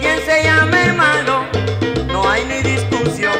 ¿Quién se llama hermano? No hay ni discusión.